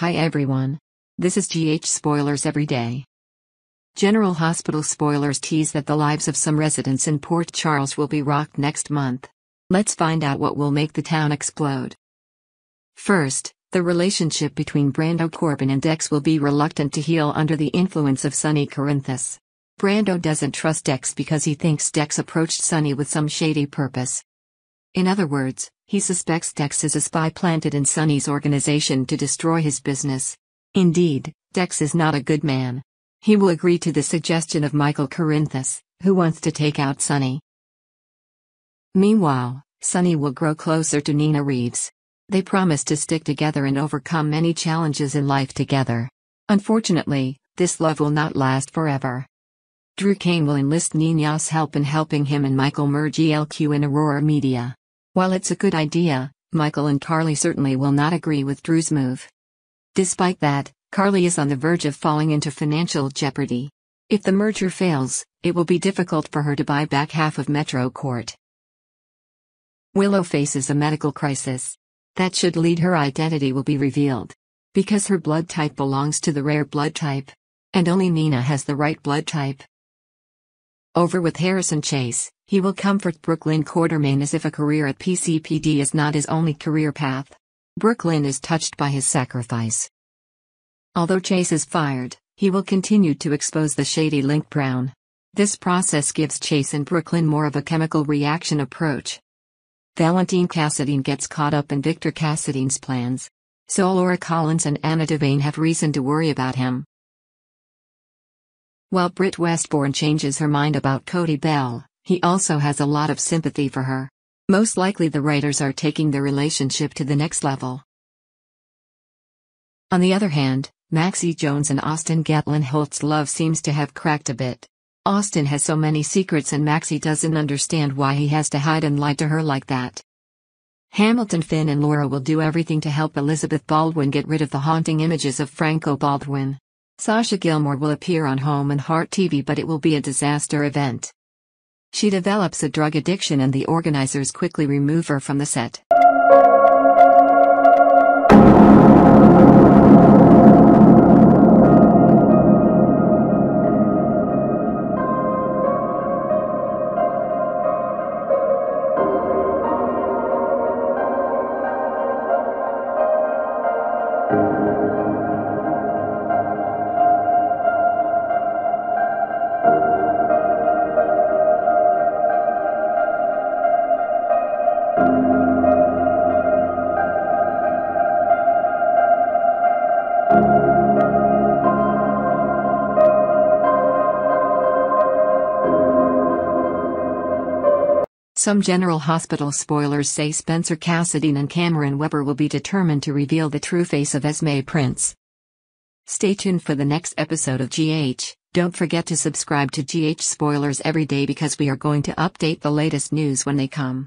Hi everyone. This is GH Spoilers Every Day. General Hospital spoilers tease that the lives of some residents in Port Charles will be rocked next month. Let's find out what will make the town explode. First, the relationship between Brando Corbin and Dex will be reluctant to heal under the influence of Sonny Corinthos. Brando doesn't trust Dex because he thinks Dex approached Sonny with some shady purpose. In other words, he suspects Dex is a spy planted in Sonny's organization to destroy his business. Indeed, Dex is not a good man. He will agree to the suggestion of Michael Corinthos, who wants to take out Sonny. Meanwhile, Sonny will grow closer to Nina Reeves. They promise to stick together and overcome many challenges in life together. Unfortunately, this love will not last forever. Drew Cain will enlist Nina's help in helping him and Michael merge ELQ and Aurora Media. While it's a good idea, Michael and Carly certainly will not agree with Drew's move. Despite that, Carly is on the verge of falling into financial jeopardy. If the merger fails, it will be difficult for her to buy back half of Metro Court. Willow faces a medical crisis. That should lead her identity will be revealed. Because her blood type belongs to the rare blood type. And only Nina has the right blood type. Over with Harrison Chase, he will comfort Brook Lynn Quartermaine as if a career at PCPD is not his only career path. Brook Lynn is touched by his sacrifice. Although Chase is fired, he will continue to expose the shady Linc Brown. This process gives Chase and Brook Lynn more of a chemical reaction approach. Valentin Cassadine gets caught up in Victor Cassadine's plans. So Laura Collins and Anna Devane have reason to worry about him. While Britt Westbourne changes her mind about Cody Bell, he also has a lot of sympathy for her. Most likely the writers are taking the relationship to the next level. On the other hand, Maxie Jones and Austin Gatlin Holt's love seems to have cracked a bit. Austin has so many secrets and Maxie doesn't understand why he has to hide and lie to her like that. Hamilton Finn and Laura will do everything to help Elizabeth Baldwin get rid of the haunting images of Franco Baldwin. Sasha Gilmore will appear on Home and Heart TV but it will be a disaster event. She develops a drug addiction and the organizers quickly remove her from the set. Some General Hospital spoilers say Spencer Cassadine and Cameron Webber will be determined to reveal the true face of Esme Prince. Stay tuned for the next episode of GH. Don't forget to subscribe to GH Spoilers every day because we are going to update the latest news when they come.